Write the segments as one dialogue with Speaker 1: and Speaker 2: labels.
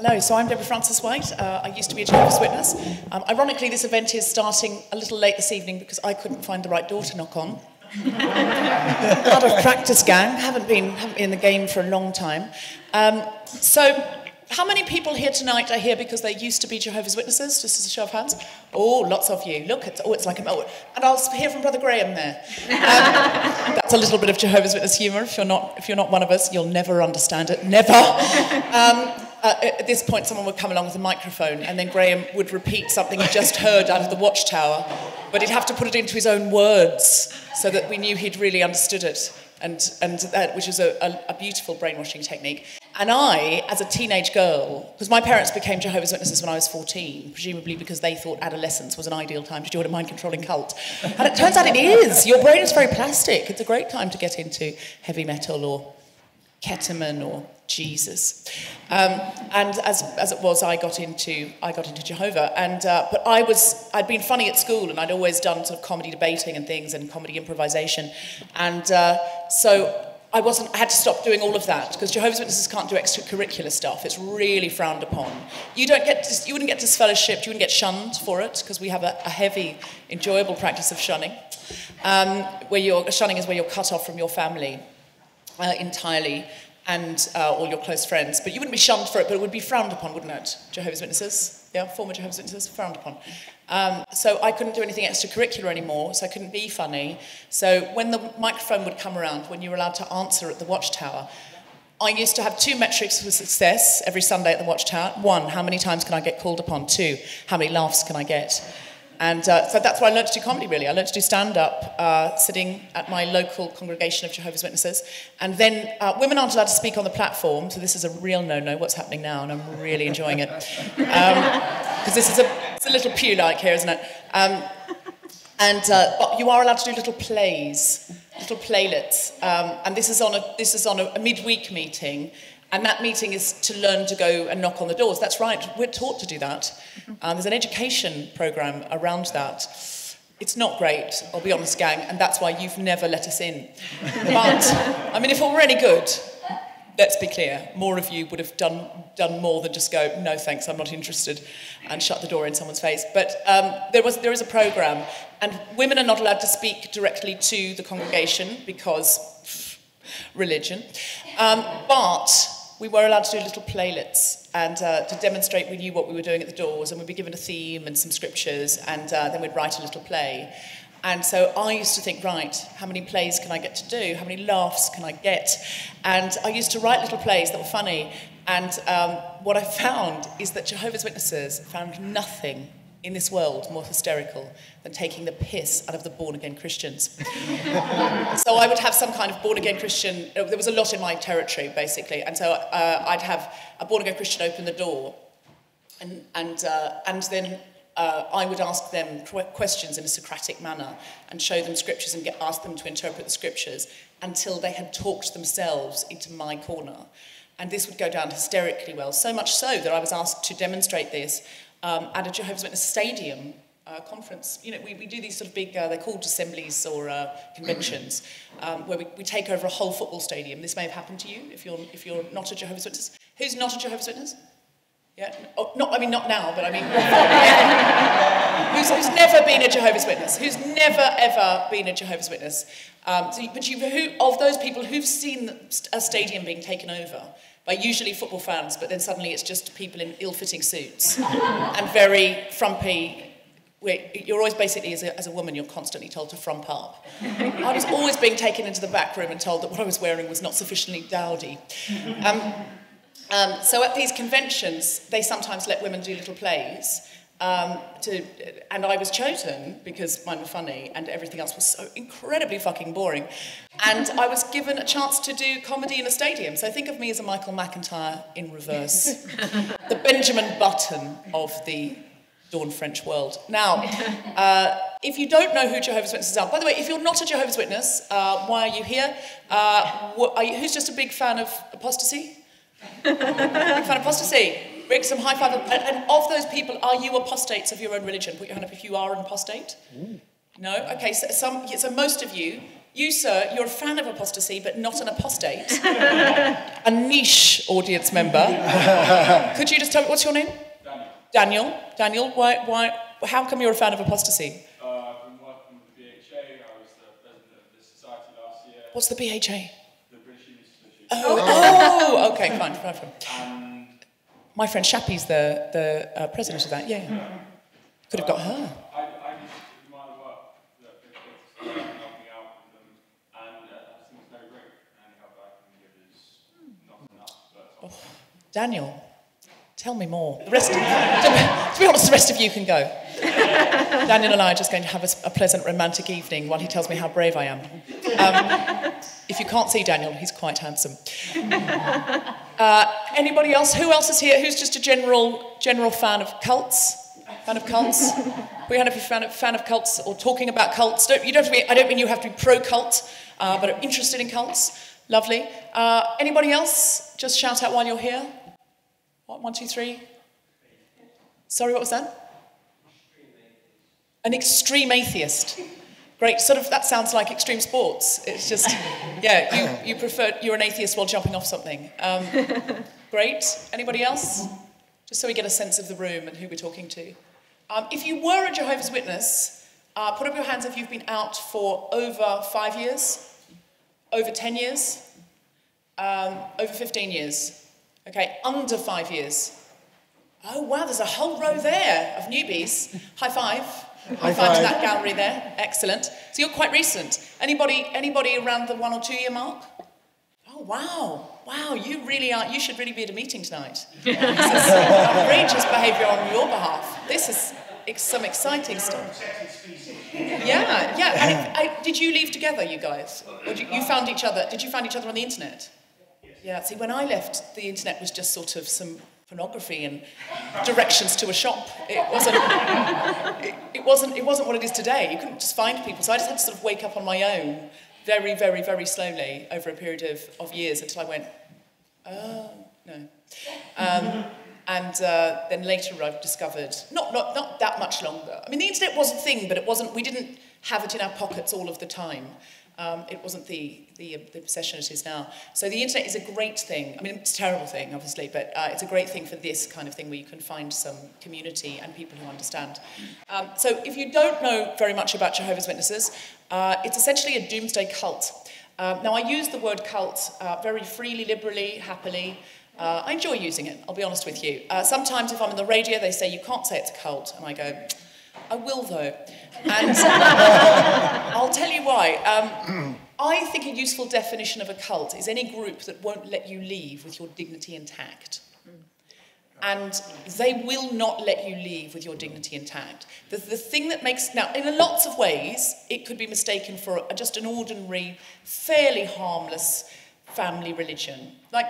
Speaker 1: Hello, so I'm Deborah Frances-White. Uh, I used to be a Jehovah's Witness. Um, ironically, this event is starting a little late this evening because I couldn't find the right door to knock on. Out of practice, gang. Haven't been, haven't been in the game for a long time. Um, so, how many people here tonight are here because they used to be Jehovah's Witnesses? Just as a show of hands. Oh, lots of you. Look, it's, oh, it's like a. Oh, and I'll hear from Brother Graham there. Um, that's a little bit of Jehovah's Witness humour. If you're not, if you're not one of us, you'll never understand it. Never. Uh, at this point, someone would come along with a microphone, and then Graham would repeat something he just heard out of the watchtower, but he'd have to put it into his own words so that we knew he'd really understood it, and, and that, which is a, a, a beautiful brainwashing technique. And I, as a teenage girl, because my parents became Jehovah's Witnesses when I was 14, presumably because they thought adolescence was an ideal time to join a mind controlling cult. And it turns out it is. Your brain is very plastic. It's a great time to get into heavy metal or ketamine or Jesus. Um, and as, as it was, I got into, I got into Jehovah. And, uh, but I was, I'd been funny at school and I'd always done sort of comedy debating and things and comedy improvisation. And uh, so I wasn't, I had to stop doing all of that because Jehovah's Witnesses can't do extracurricular stuff. It's really frowned upon. You don't get, you wouldn't get disfellowshipped, you wouldn't get shunned for it because we have a, a, heavy, enjoyable practice of shunning. Um, where you're, shunning is where you're cut off from your family uh, entirely and uh, all your close friends. But you wouldn't be shunned for it, but it would be frowned upon, wouldn't it? Jehovah's Witnesses, yeah, former Jehovah's Witnesses, frowned upon. Um, so I couldn't do anything extracurricular anymore, so I couldn't be funny. So when the microphone would come around, when you were allowed to answer at the Watchtower, I used to have two metrics for success every Sunday at the Watchtower. One, how many times can I get called upon? Two, how many laughs can I get? And uh, so that's why I learned to do comedy, really. I learned to do stand up uh, sitting at my local congregation of Jehovah's Witnesses. And then uh, women aren't allowed to speak on the platform, so this is a real no no. What's happening now? And I'm really enjoying it. Because um, this is a, it's a little pew like here, isn't it? Um, and uh, but you are allowed to do little plays, little playlets. Um, and this is on a, this is on a, a midweek meeting. And that meeting is to learn to go and knock on the doors. That's right, we're taught to do that. Um, there's an education program around that. It's not great, I'll be honest, gang, and that's why you've never let us in. But, I mean, if it were any good, let's be clear, more of you would have done, done more than just go, no thanks, I'm not interested, and shut the door in someone's face. But um, there, was, there is a program, and women are not allowed to speak directly to the congregation because religion. Um, but we were allowed to do little playlets and uh, to demonstrate we knew what we were doing at the doors and we'd be given a theme and some scriptures and uh, then we'd write a little play. And so I used to think, right, how many plays can I get to do? How many laughs can I get? And I used to write little plays that were funny. And um, what I found is that Jehovah's Witnesses found nothing in this world more hysterical than taking the piss out of the born again Christians. so I would have some kind of born again Christian, uh, there was a lot in my territory basically, and so uh, I'd have a born again Christian open the door, and, and, uh, and then uh, I would ask them questions in a Socratic manner and show them scriptures and get, ask them to interpret the scriptures until they had talked themselves into my corner. And this would go down hysterically well, so much so that I was asked to demonstrate this um, at a Jehovah's Witness stadium uh, conference. You know, we, we do these sort of big, uh, they're called assemblies or uh, conventions, um, where we, we take over a whole football stadium. This may have happened to you if you're, if you're not a Jehovah's Witness. Who's not a Jehovah's Witness? Yeah, oh, not, I mean, not now, but I mean, who's, who's never been a Jehovah's Witness? Who's never, ever been a Jehovah's Witness? Um, so, but you, who, of those people who've seen a stadium being taken over, by usually football fans, but then suddenly it's just people in ill-fitting suits and very frumpy. You're always basically, as a, as a woman, you're constantly told to frump up. I was always being taken into the back room and told that what I was wearing was not sufficiently dowdy. Um, um, so at these conventions, they sometimes let women do little plays. Um, to, and I was chosen because mine were funny and everything else was so incredibly fucking boring. And I was given a chance to do comedy in a stadium. So think of me as a Michael McIntyre in reverse, the Benjamin Button of the Dawn French world. Now, uh, if you don't know who Jehovah's Witnesses are, by the way, if you're not a Jehovah's Witness, uh, why are you here? Uh, are you, who's just a big fan of apostasy? big fan of apostasy? Rick, some high five. And, and, of those people, are you apostates of your own religion? Put your hand up if you are an apostate. Ooh. No? Okay, so, some, so most of you, You, sir, you're a fan of apostasy, but not an apostate. a niche audience member. Could you just tell me, what's your name?
Speaker 2: Daniel.
Speaker 1: Daniel. Daniel, why, why, how come you're a fan of apostasy?
Speaker 2: Uh, I've been working with the BHA. I was the president of the society last year.
Speaker 1: What's the BHA?
Speaker 2: The British Institute.
Speaker 1: Oh, oh okay, fine, fine, fine. My friend Shappi's the, the uh, president of that, yeah. Could have got her.
Speaker 2: I, I used to the amount of work that the kids are helping out with them. And uh, I think it's very great. And the help I can give is not enough. But
Speaker 1: Daniel, tell me more. The rest, to, to be honest, the rest of you can go. Daniel and I are just going to have a pleasant romantic evening while he tells me how brave I am. Um, if you can't see Daniel, he's quite handsome. Uh, anybody else? Who else is here? Who's just a general general fan of cults? Fan of cults? We had a fan of, fan of cults or talking about cults. Don't, you don't have to be, I don't mean you have to be pro cult, uh, but are interested in cults. Lovely. Uh, anybody else? Just shout out while you're here. What, one, two, three? Sorry, what was that? An extreme atheist. Great. Sort of, that sounds like extreme sports. It's just, yeah, you, you prefer, you're an atheist while jumping off something. Um, great. Anybody else? Just so we get a sense of the room and who we're talking to. Um, if you were a Jehovah's Witness, uh, put up your hands if you've been out for over five years, over 10 years, um, over 15 years. Okay, under five years. Oh, wow, there's a whole row there of newbies. High five. High, five, to that gallery there. Excellent. So you're quite recent. Anybody, anybody around the one or two year mark? Oh, wow. Wow, you really are. You should really be at a meeting tonight. this is outrageous behaviour on your behalf. This is ex- some exciting stuff. Yeah, yeah. And if, I, did you leave together, you guys? Or did you, you found each other? Did you find each other on the internet? Yeah, see, when I left, the internet was just sort of some pornography and directions to a shop. It wasn't, it, it wasn't, it wasn't what it is today. You couldn't just find people. So I just had to sort of wake up on my own very, very, very slowly over a period of, of years until I went, oh, no. Um, and uh, then later I've discovered, not, not, not that much longer. I mean, the internet was a thing, but it wasn't, we didn't have it in our pockets all of the time. Um, it wasn't the, the, the obsession it is now. So the internet is a great thing. I mean, it's a terrible thing, obviously, but uh, it's a great thing for this kind of thing where you can find some community and people who understand. Um, so if you don't know very much about Jehovah's Witnesses, uh, it's essentially a doomsday cult. Um, now, I use the word cult uh, very freely, liberally, happily. Uh, I enjoy using it, I'll be honest with you. Uh, sometimes if I'm on the radio, they say, you can't say it's a cult. And I go, I will though. And I'll tell you why. Um, I think a useful definition of a cult is any group that won't let you leave with your dignity intact. And they will not let you leave with your dignity intact. The, the thing that makes, now, in lots of ways, it could be mistaken for a, just an ordinary, fairly harmless family religion. Like,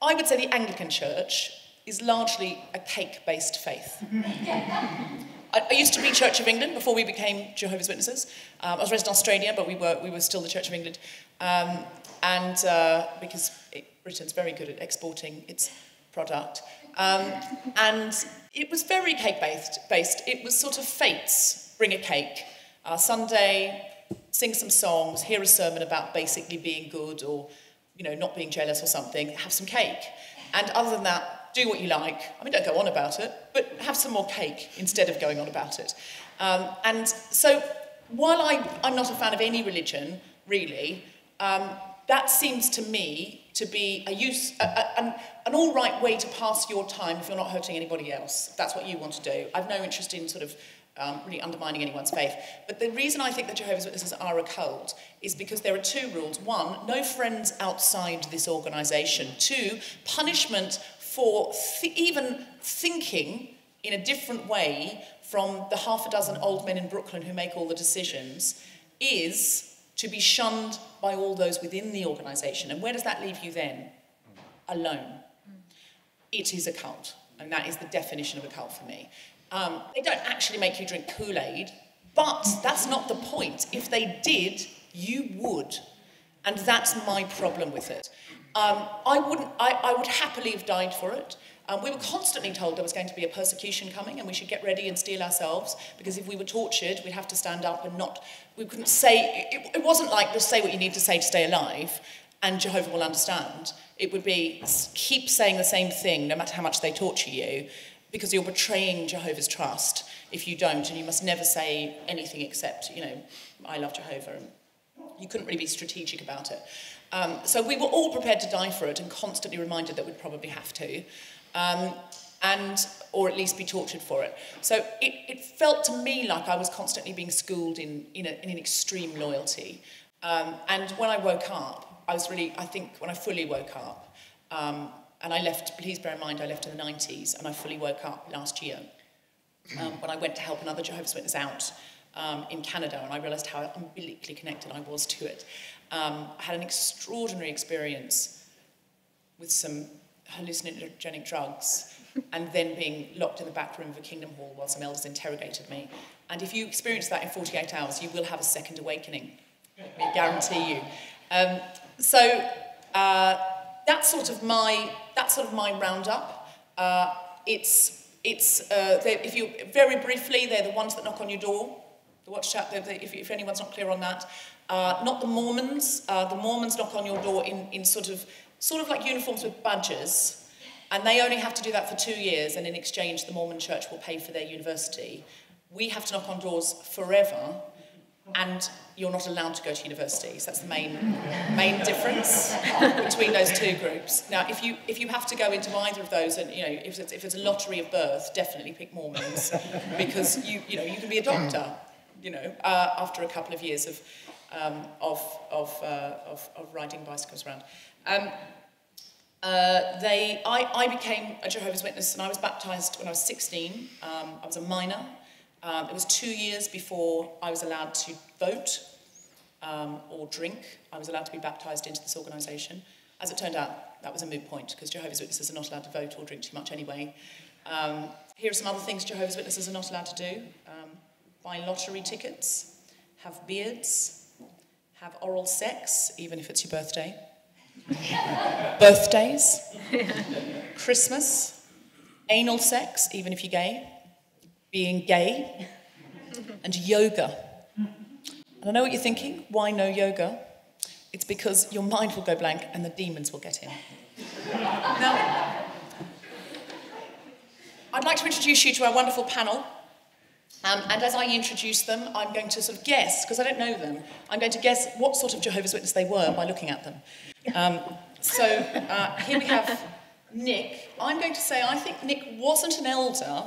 Speaker 1: I would say the Anglican Church is largely a cake based faith. I, I used to be Church of England before we became Jehovah's Witnesses. Um, I was raised in Australia, but we were, we were still the Church of England. Um, and uh, because it, Britain's very good at exporting its product. Um, and it was very cake based, based. It was sort of fates bring a cake. Uh, Sunday, sing some songs, hear a sermon about basically being good or you know, not being jealous or something, have some cake. And other than that, do what you like. I mean, don't go on about it, but have some more cake instead of going on about it. Um, and so, while I, I'm not a fan of any religion, really, um, that seems to me to be a use, a, a, an, an all right way to pass your time if you're not hurting anybody else. That's what you want to do. I've no interest in sort of um, really undermining anyone's faith. But the reason I think that Jehovah's Witnesses are a cult is because there are two rules. One, no friends outside this organisation. Two, punishment for th- even thinking in a different way from the half a dozen old men in Brooklyn who make all the decisions is to be shunned by all those within the organisation. And where does that leave you then? Alone. It is a cult, and that is the definition of a cult for me. Um, they don't actually make you drink Kool Aid, but that's not the point. If they did, you would. And that's my problem with it. Um, I, wouldn't, I, I would happily have died for it. Um, we were constantly told there was going to be a persecution coming and we should get ready and steel ourselves because if we were tortured, we'd have to stand up and not, we couldn't say, it, it wasn't like just say what you need to say to stay alive and Jehovah will understand. It would be keep saying the same thing no matter how much they torture you because you're betraying Jehovah's trust if you don't and you must never say anything except, you know, I love Jehovah. And you couldn't really be strategic about it. Um, so we were all prepared to die for it and constantly reminded that we'd probably have to. Um, and or at least be tortured for it. So it, it felt to me like I was constantly being schooled in, in, a, in an extreme loyalty. Um, and when I woke up, I was really, I think when I fully woke up, um, and I left, please bear in mind, I left in the 90s, and I fully woke up last year um, when I went to help another Jehovah's Witness out um, in Canada, and I realised how umbilically connected I was to it. Um, I had an extraordinary experience with some hallucinogenic drugs, and then being locked in the back room of a Kingdom Hall while some elders interrogated me. And if you experience that in 48 hours, you will have a second awakening. I guarantee you. Um, so uh, that's sort of my that's sort of my roundup. Uh, it's it's uh, if you very briefly, they're the ones that knock on your door the watchtower, if, if anyone's not clear on that. Uh, not the Mormons. Uh, the Mormons knock on your door in, in sort of sort of like uniforms with badges, and they only have to do that for two years, and in exchange, the Mormon Church will pay for their university. We have to knock on doors forever, and you're not allowed to go to university. So that's the main main difference between those two groups. Now, if you if you have to go into either of those, and you know, if it's, if it's a lottery of birth, definitely pick Mormons because you you know you can be a doctor you know, uh, after a couple of years of, um, of, of, uh, of, of riding bicycles around. Um, uh, they, I, I became a Jehovah's Witness and I was baptized when I was 16. Um, I was a minor. Um, it was two years before I was allowed to vote um, or drink. I was allowed to be baptized into this organization. As it turned out, that was a moot point because Jehovah's Witnesses are not allowed to vote or drink too much anyway. Um, here are some other things Jehovah's Witnesses are not allowed to do. Buy lottery tickets, have beards, have oral sex, even if it's your birthday, birthdays, Christmas, anal sex, even if you're gay, being gay, and yoga. And I know what you're thinking. Why no yoga? It's because your mind will go blank and the demons will get in. now, I'd like to introduce you to our wonderful panel. Um, and as I introduce them, I'm going to sort of guess, because I don't know them, I'm going to guess what sort of Jehovah's Witness they were by looking at them. Um, so uh, here we have Nick. I'm going to say I think Nick wasn't an elder,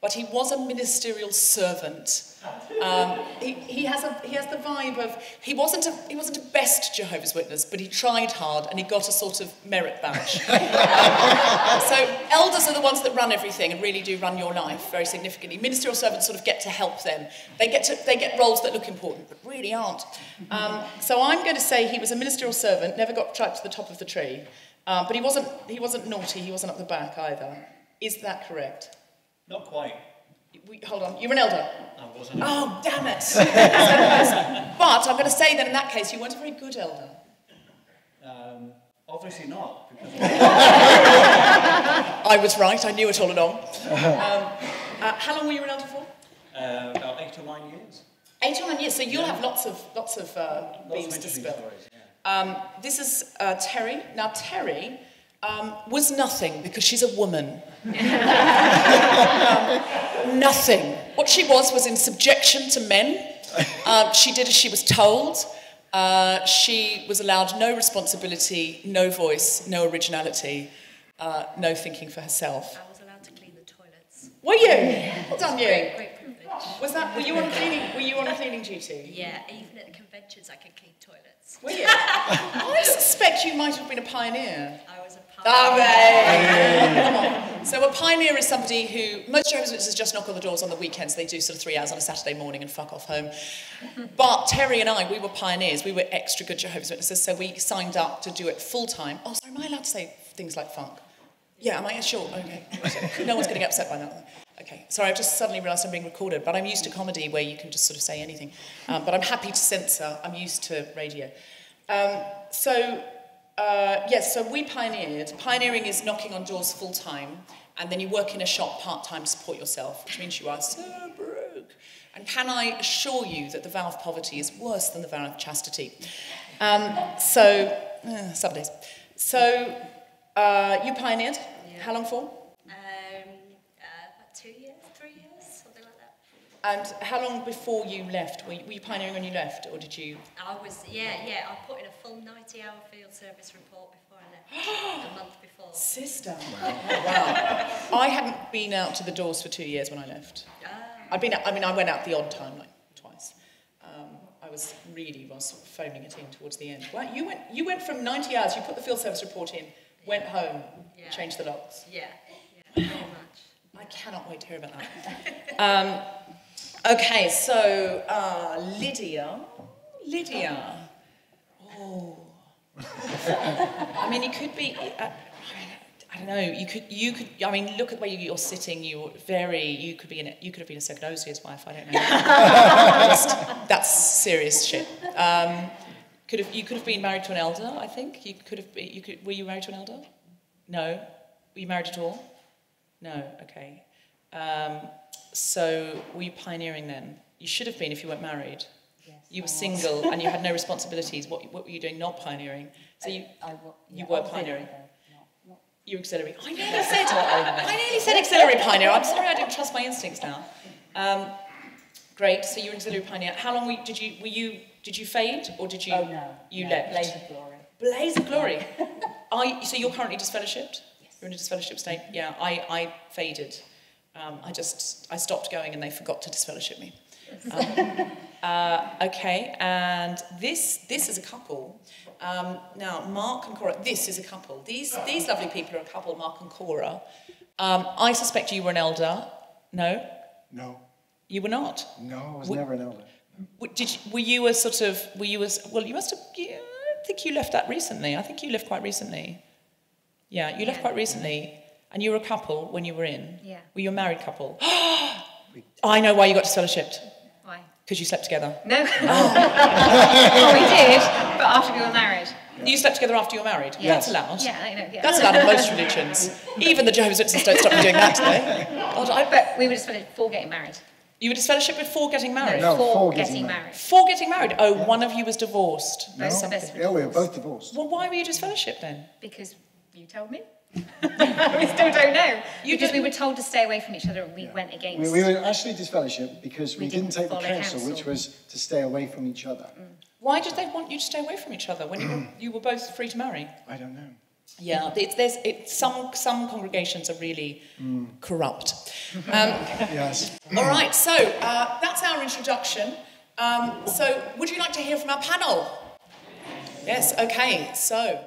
Speaker 1: but he was a ministerial servant. Um, he, he, has a, he has the vibe of, he wasn't, a, he wasn't a best Jehovah's Witness, but he tried hard and he got a sort of merit badge. so elders are the ones that run everything and really do run your life very significantly. Ministerial servants sort of get to help them. They get, to, they get roles that look important, but really aren't. Um, so I'm going to say he was a ministerial servant, never got to the top of the tree, um, but he wasn't, he wasn't naughty, he wasn't up the back either. Is that correct?
Speaker 3: Not quite.
Speaker 1: We, hold on, you're an elder.
Speaker 3: I wasn't.
Speaker 1: Oh, damn it. but I'm going to say that in that case, you weren't a very good elder.
Speaker 3: Um, obviously not.
Speaker 1: I was right, I knew it all along. Um, uh, how long were you an elder for?
Speaker 3: Uh, about eight or nine years.
Speaker 1: Eight or nine years, so you'll yeah. have lots of, lots of uh,
Speaker 3: lots beans
Speaker 1: of
Speaker 3: to spill. Stories,
Speaker 1: yeah. um, this is uh, Terry. Now, Terry um, was nothing because she's a woman. um, nothing. What she was was in subjection to men. Uh, she did as she was told. Uh, she was allowed no responsibility, no voice, no originality, uh, no thinking for herself.
Speaker 4: I was allowed to clean the toilets.
Speaker 1: Were you? Well done, you.
Speaker 4: Great, great privilege.
Speaker 1: Was that? Were you on cleaning? Were you on a cleaning duty?
Speaker 4: Yeah, even at the conventions, I could clean toilets.
Speaker 1: Were you? I suspect you might have been a pioneer.
Speaker 4: I
Speaker 1: So a pioneer is somebody who, most Jehovah's Witnesses just knock on the doors on the weekends. They do sort of three hours on a Saturday morning and fuck off home. But Terry and I, we were pioneers. We were extra good Jehovah's Witnesses, so we signed up to do it full time. Oh, sorry, am I allowed to say things like fuck? Yeah, am I? Sure, okay. No one's getting upset by that. Okay, sorry, I've just suddenly realised I'm being recorded, but I'm used to comedy where you can just sort of say anything. Um, but I'm happy to censor, I'm used to radio. Um, so Uh, yes, so we pioneered. Pioneering is knocking on doors full time, and then you work in a shop part time to support yourself, which means you are so broke. And can I assure you that the vow of poverty is worse than the vow of chastity? Um, so, uh, some days. So, uh, you pioneered.
Speaker 4: Yeah.
Speaker 1: How long for? And how long before you left? Were you, were you pioneering when you left, or did you?
Speaker 4: I was, yeah, yeah, I put in a full 90 hour field service report before I left, a month before.
Speaker 1: Sister. Wow. I hadn't been out to the doors for two years when I left.
Speaker 4: Ah,
Speaker 1: I've been, I mean, I went out the odd time, like twice. Um, I was really was phoning it in towards the end. Wow, you went, you went from 90 hours, you put the field service report in, went home,
Speaker 4: Yeah.
Speaker 1: changed the locks.
Speaker 4: yeah, yeah, very much.
Speaker 1: I cannot wait to hear about that. um, okay, so uh, Lydia. Lydia. Oh. I mean, you could be. Uh, I don't know. You could. You could. I mean, look at where you're sitting. You're very. You could be. In, you could have been a circuit overseer's wife. I don't know. Just, that's serious shit. Um, could have. You could have been married to an elder. I think you could have. Been, you could. Were you married to an elder? No. Were you married at all? No, okay. Um, so were you pioneering then? You should have been if you weren't married.
Speaker 5: Yes,
Speaker 1: You
Speaker 5: I
Speaker 1: were single and you had no responsibilities. What, what were you doing not pioneering? So you,
Speaker 5: I, wa-
Speaker 1: you
Speaker 5: yeah,
Speaker 1: were pioneering.
Speaker 5: not- not-
Speaker 1: you were auxiliary. I nearly said, I nearly said auxiliary pioneer. I'm sorry I didn't trust my instincts now. Um, great, so you were auxiliary pioneer. How long were you, did you, were you, did you fade or did you?
Speaker 5: Oh no.
Speaker 1: You
Speaker 5: no,
Speaker 1: left.
Speaker 5: Blaze of glory.
Speaker 1: Blaze of glory. Are you, so you're currently disfellowshipped? Yes. You're in a disfellowship state? Yeah, I, I faded. Um, I just, I stopped going and they forgot to disfellowship me. Um, uh, okay, and this, this is a couple. Um, now, Mark and Cora, this is a couple. These, these lovely people are a couple, Mark and Cora. Um, I suspect you were an elder. No,
Speaker 6: No,
Speaker 1: you were not.
Speaker 6: no, I was
Speaker 1: Would-
Speaker 6: never an elder.
Speaker 1: W- Did you, were you a sort of were you as well? You must have. You, I think you left that recently. I think you left quite recently. Yeah, you left quite recently, and you were a couple when you were in.
Speaker 4: Yeah.
Speaker 1: Were you a married couple? I know why you got disfellowshipped
Speaker 4: Why?
Speaker 1: because you slept together.
Speaker 7: No. oh, we did, but after we were married.
Speaker 1: You slept together after you were married.
Speaker 7: Yeah.
Speaker 1: That's allowed.
Speaker 7: Yeah, I know. Yeah.
Speaker 1: That's allowed in most religions. Even the Jehovah's Witnesses don't stop you doing that today. God, I,
Speaker 7: But we were just before getting married.
Speaker 1: you were disfellowshipped before getting married.
Speaker 6: No,
Speaker 7: before
Speaker 6: before
Speaker 7: getting,
Speaker 6: getting
Speaker 7: married.
Speaker 6: married.
Speaker 1: Before getting married. Oh, one of you was divorced.
Speaker 7: Most of us
Speaker 6: Yeah, we were both divorced.
Speaker 1: Well, why were you disfellowshipped then?
Speaker 7: Because you told me. we still don't know.
Speaker 1: You
Speaker 7: because we
Speaker 1: didn't-
Speaker 7: were told to stay away from each other and we went against.
Speaker 6: We, we were actually disfellowship because we,
Speaker 7: We
Speaker 6: didn't
Speaker 7: didn't
Speaker 6: take the counsel,
Speaker 7: counsel.
Speaker 6: which was to stay away from each other.
Speaker 1: Why did they want you to stay away from each other when you were, you were both free to marry?
Speaker 6: I don't know.
Speaker 1: Yeah, it's, there's, it, some, some congregations are really corrupt. Um,
Speaker 6: Yes.
Speaker 1: all right, so uh, that's our introduction. Um, so, would you like to hear from our panel? Yes, okay, so.